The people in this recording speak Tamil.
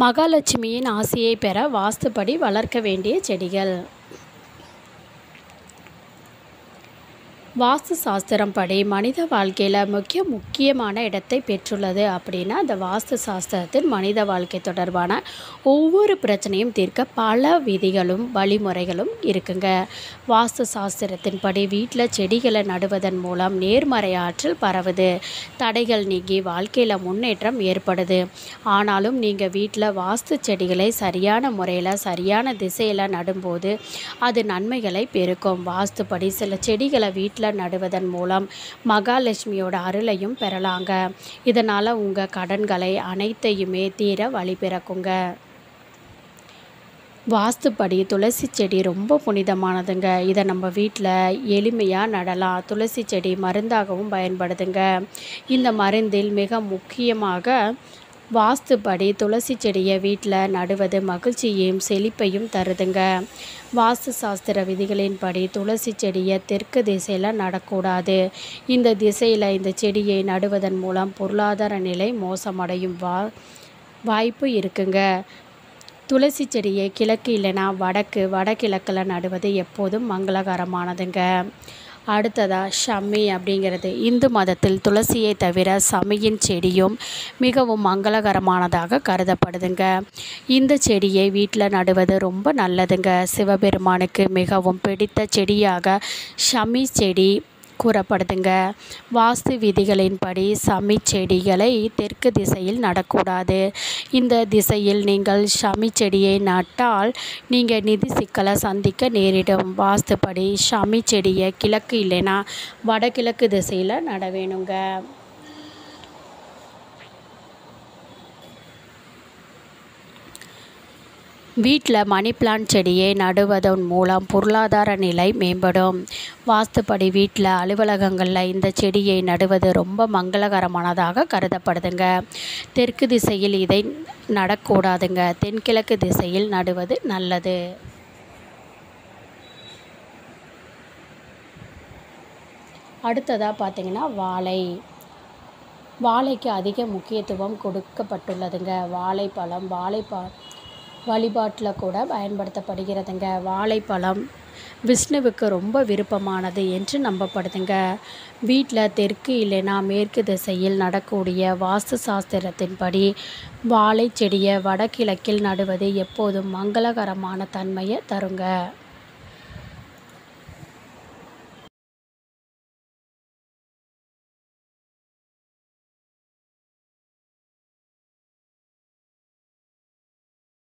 மகாலட்சுமியின் ஆசையை பெற வாஸ்துப்படி வளர்க்க வேண்டிய செடிகள். வாஸ்து சாஸ்திரம் படி மனித வாழ்க்கையில் முக்கிய முக்கியமான இடத்தை பெற்றுள்ளது அப்படின்னா அந்த வாஸ்து சாஸ்திரத்தில் மனித வாழ்க்கை தொடர்பான ஒவ்வொரு பிரச்சனையும் தீர்க்க பல விதிகளும் வழிமுறைகளும் இருக்குங்க. வாஸ்து சாஸ்திரத்தின் படி வீட்டில் செடிகளை நடுவதன் மூலம் நேர்மறை ஆற்றல் பரவுது. தடைகள் நீங்கி வாழ்க்கையில் முன்னேற்றம் ஏற்படுது. ஆனாலும் நீங்கள் வீட்டில் வாஸ்து செடிகளை சரியான முறையில் சரியான திசையில் நடும்போது அது நன்மைகளை பெருக்கும். வாஸ்துப்படி சில செடிகளை வீட்டில் நடுவதன் மூலம் மகாலட்சுமியோட அருளையும் பெறலாங்க. இதனால் உங்கள் கடன்களை அனைத்தையுமே தீர வழி பிறக்குங்க. வாஸ்துப்படி துளசி செடி ரொம்ப புனிதமானதுங்க. இதை நம்ம வீட்டில் எளிமையாக நடலாம். துளசி செடி மருந்தாகவும் பயன்படுதுங்க. இந்த மருந்தில் மிக முக்கியமாக வாஸ்துப்படி துளசி செடியை வீட்டில் நடுவது மகிழ்ச்சியையும் செழிப்பையும் தருதுங்க. வாஸ்து சாஸ்திர விதிகளின்படி துளசி செடியை தெற்கு திசையில் நடக்கூடாது. இந்த திசையில் இந்த செடியை நடுவதன் மூலம் பொருளாதார நிலை மோசமடையும் வா வாய்ப்பு இருக்குங்க. துளசி செடியை கிழக்கு இல்லைன்னா வடக்கு வடகிழக்கில் நடுவது எப்போதும் மங்களகரமானதுங்க. அடுத்ததாக ஷம்மி அப்படிங்கிறது இந்து மதத்தில் துளசியை தவிர சமியின் செடியும் மிகவும் மங்களகரமானதாக கருதப்படுதுங்க. இந்த செடியை வீட்டில் நடுவது ரொம்ப நல்லதுங்க. சிவபெருமானுக்கு மிகவும் பிடித்த செடியாக ஷமி செடி கூறப்படுதுங்க. வாஸ்து விதிகளின்படி சமி செடிகளை தெற்கு திசையில் நடக்கூடாது. இந்த திசையில் நீங்கள் சமி செடியை நட்டால் நீங்கள் நிதி சிக்கலை சந்திக்க நேரிடும். வாஸ்துப்படி சமி செடியை கிழக்கு இல்லைன்னா வடகிழக்கு திசையில் நட வேணுங்க. வீட்டில் மணி பிளான்ட் செடியை நடுவதன் மூலம் பொருளாதார நிலை மேம்படும். வாஸ்துப்படி வீட்டில் அலுவலகங்களில் இந்த செடியை நடுவது ரொம்ப மங்களகரமானதாக கருதப்படுதுங்க. தெற்கு திசையில் இதை நடக்கூடாதுங்க. தென்கிழக்கு திசையில் நடுவது நல்லது. அடுத்ததாக பார்த்திங்கன்னா வாழை. வாழைக்கு அதிக முக்கியத்துவம் கொடுக்கப்பட்டுள்ளதுங்க. வாழைப்பழம் வாழைப்பழம் வழிபாட்டில் கூட பயன்படுத்தப்படுகிறதுங்க. வாழைப்பழம் விஷ்ணுவுக்கு ரொம்ப விருப்பமானது என்று நம்பப்படுதுங்க. வீட்டில் தெற்கு இல்லைன்னா மேற்கு திசையில் நடக்கூடிய வாஸ்து சாஸ்திரத்தின்படி வாழை செடியை வடகிழக்கில் நடுவது எப்போதும் மங்களகரமான தன்மையை தருங்க.